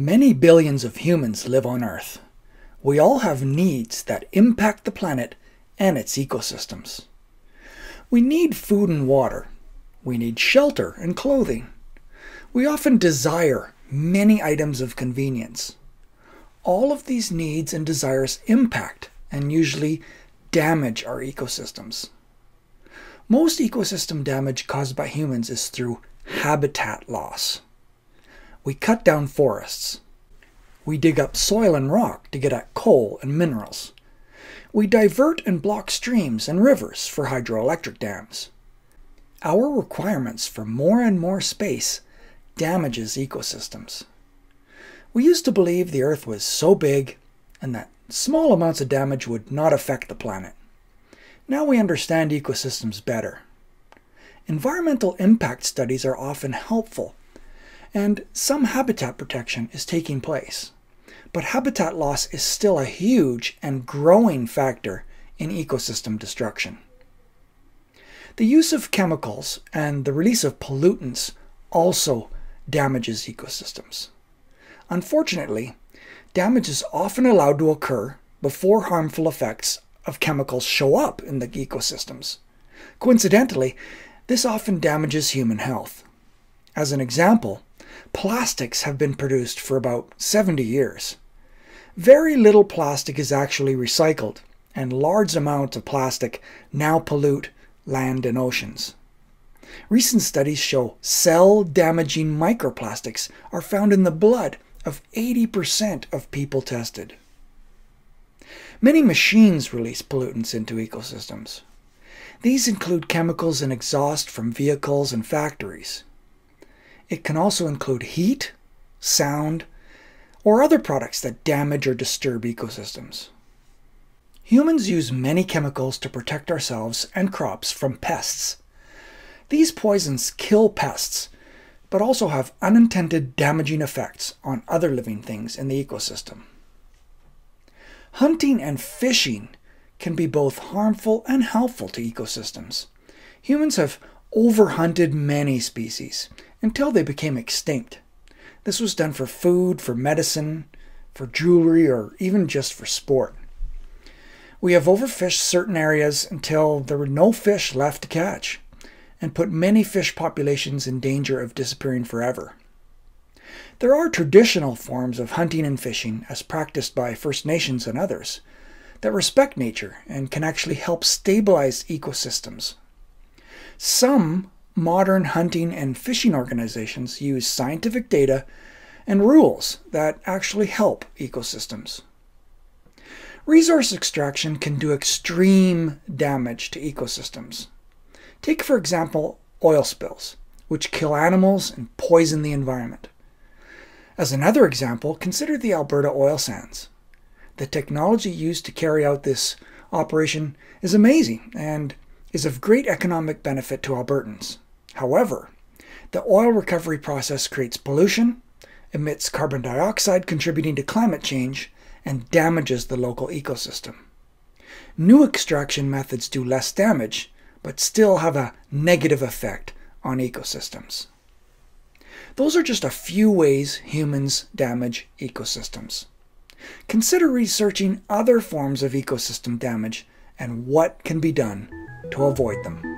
Many billions of humans live on Earth. We all have needs that impact the planet and its ecosystems. We need food and water. We need shelter and clothing. We often desire many items of convenience. All of these needs and desires impact and usually damage our ecosystems. Most ecosystem damage caused by humans is through habitat loss. We cut down forests. We dig up soil and rock to get at coal and minerals. We divert and block streams and rivers for hydroelectric dams. Our requirements for more and more space damages ecosystems. We used to believe the Earth was so big and that small amounts of damage would not affect the planet. Now we understand ecosystems better. Environmental impact studies are often helpful and some habitat protection is taking place. But habitat loss is still a huge and growing factor in ecosystem destruction. The use of chemicals and the release of pollutants also damages ecosystems. Unfortunately, damage is often allowed to occur before harmful effects of chemicals show up in the ecosystems. Coincidentally, this often damages human health. As an example, plastics have been produced for about 70 years. Very little plastic is actually recycled, and large amounts of plastic now pollute land and oceans. Recent studies show cell-damaging microplastics are found in the blood of 80% of people tested. Many machines release pollutants into ecosystems. These include chemicals and exhaust from vehicles and factories. It can also include heat, sound, or other products that damage or disturb ecosystems. Humans use many chemicals to protect ourselves and crops from pests. These poisons kill pests, but also have unintended damaging effects on other living things in the ecosystem. Hunting and fishing can be both harmful and helpful to ecosystems. Humans have overhunted many species, until they became extinct. This was done for food, for medicine, for jewelry, or even just for sport. We have overfished certain areas until there were no fish left to catch, and put many fish populations in danger of disappearing forever. There are traditional forms of hunting and fishing, as practiced by First Nations and others, that respect nature and can actually help stabilize ecosystems. Some modern hunting and fishing organizations use scientific data and rules that actually help ecosystems. Resource extraction can do extreme damage to ecosystems. Take, for example, oil spills, which kill animals and poison the environment. As another example, consider the Alberta oil sands. The technology used to carry out this operation is amazing and is of great economic benefit to Albertans. However, the oil recovery process creates pollution, emits carbon dioxide contributing to climate change, and damages the local ecosystem. New extraction methods do less damage, but still have a negative effect on ecosystems. Those are just a few ways humans damage ecosystems. Consider researching other forms of ecosystem damage and what can be done to avoid them.